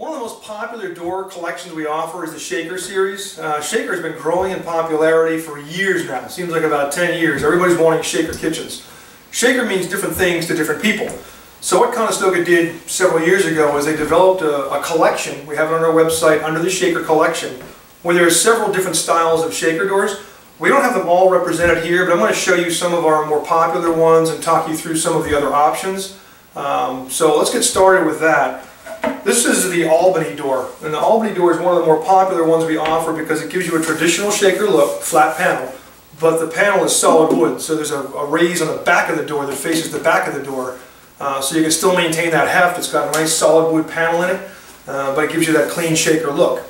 One of the most popular door collections we offer is the Shaker series. Uh, Shaker has been growing in popularity for years now. It seems like about 10 years. Everybody's wanting Shaker kitchens. Shaker means different things to different people. So what Conestoga did several years ago is they developed a, a collection, we have it on our website under the Shaker collection, where there are several different styles of Shaker doors. We don't have them all represented here, but I'm going to show you some of our more popular ones and talk you through some of the other options. Um, so let's get started with that. This is the Albany door, and the Albany door is one of the more popular ones we offer because it gives you a traditional shaker look, flat panel, but the panel is solid wood, so there's a, a raise on the back of the door that faces the back of the door, uh, so you can still maintain that heft. It's got a nice solid wood panel in it, uh, but it gives you that clean shaker look.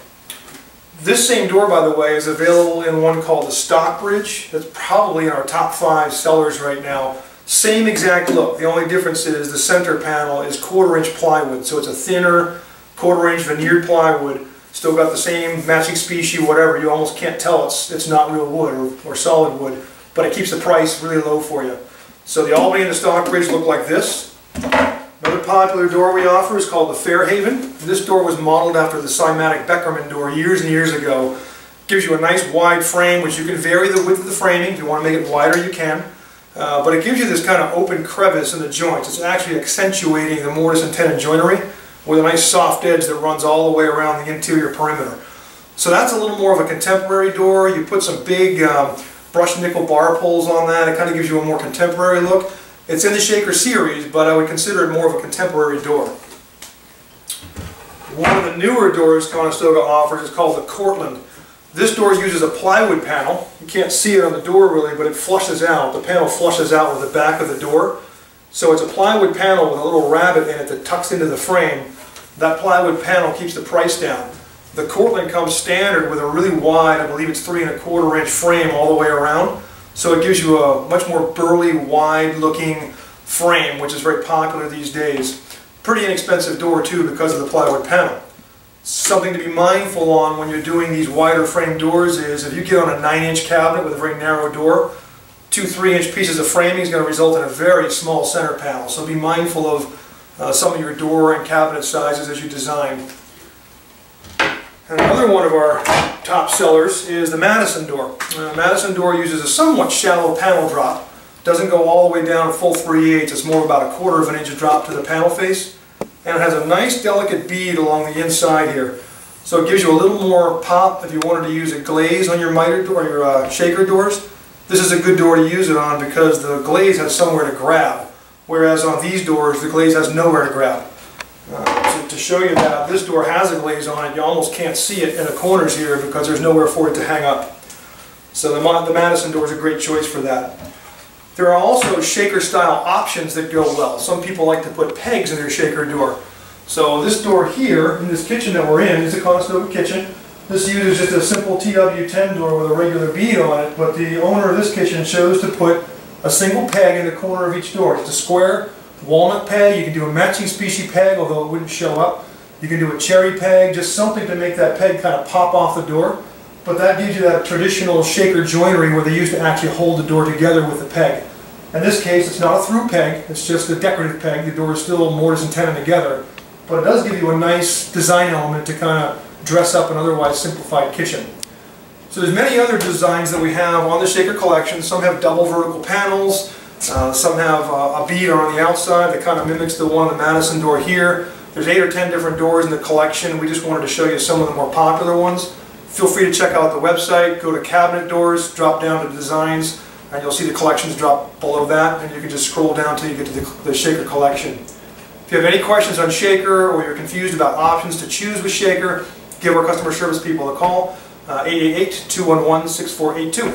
This same door, by the way, is available in one called the Stockbridge. That's probably in our top five sellers right now. Same exact look. The only difference is the center panel is quarter inch plywood. So it's a thinner quarter inch veneered plywood. Still got the same matching species, whatever. You almost can't tell it's, it's not real wood or, or solid wood. But it keeps the price really low for you. So the Albany and the Stockbridge look like this. Another popular door we offer is called the Fairhaven. This door was modeled after the Simatic Beckerman door years and years ago. Gives you a nice wide frame, which you can vary the width of the framing. If you want to make it wider, you can. Uh, but it gives you this kind of open crevice in the joints. It's actually accentuating the mortise and tenon joinery with a nice soft edge that runs all the way around the interior perimeter. So that's a little more of a contemporary door. You put some big um, brushed nickel bar pulls on that. It kind of gives you a more contemporary look. It's in the Shaker series, but I would consider it more of a contemporary door. One of the newer doors Conestoga offers is called the Cortland. This door uses a plywood panel. You can't see it on the door really, but it flushes out. The panel flushes out with the back of the door. So it's a plywood panel with a little rabbet in it that tucks into the frame. That plywood panel keeps the price down. The Cortland comes standard with a really wide, I believe it's three and a quarter inch frame all the way around. So it gives you a much more burly, wide looking frame, which is very popular these days. Pretty inexpensive door too because of the plywood panel. Something to be mindful on when you're doing these wider frame doors is if you get on a 9 inch cabinet with a very narrow door, two 3 inch pieces of framing is going to result in a very small center panel. So be mindful of uh, some of your door and cabinet sizes as you design. And another one of our top sellers is the Madison door. Uh, Madison door uses a somewhat shallow panel drop. Doesn't go all the way down a full 3 8 It's more about a quarter of an inch drop to the panel face and it has a nice delicate bead along the inside here. So it gives you a little more pop if you wanted to use a glaze on your miter door, your uh, shaker doors. This is a good door to use it on because the glaze has somewhere to grab, whereas on these doors the glaze has nowhere to grab. Uh, to show you that, this door has a glaze on it. You almost can't see it in the corners here because there's nowhere for it to hang up. So the, the Madison door is a great choice for that. There are also shaker style options that go well. Some people like to put pegs in their shaker door. So this door here, in this kitchen that we're in, is a Conestoga kitchen. This uses just a simple TW10 door with a regular bead on it, but the owner of this kitchen chose to put a single peg in the corner of each door. It's a square walnut peg. You can do a matching species peg, although it wouldn't show up. You can do a cherry peg, just something to make that peg kind of pop off the door but that gives you that traditional shaker joinery where they used to actually hold the door together with the peg. In this case, it's not a through peg, it's just a decorative peg. The door is still mortise and tenon together, but it does give you a nice design element to kind of dress up an otherwise simplified kitchen. So there's many other designs that we have on the Shaker collection. Some have double vertical panels, uh, some have uh, a bead on the outside that kind of mimics the one on the Madison door here. There's eight or ten different doors in the collection. We just wanted to show you some of the more popular ones. Feel free to check out the website, go to cabinet doors, drop down to designs, and you'll see the collections drop below that, and you can just scroll down until you get to the, the Shaker collection. If you have any questions on Shaker or you're confused about options to choose with Shaker, give our customer service people a call, 888-211-6482. Uh,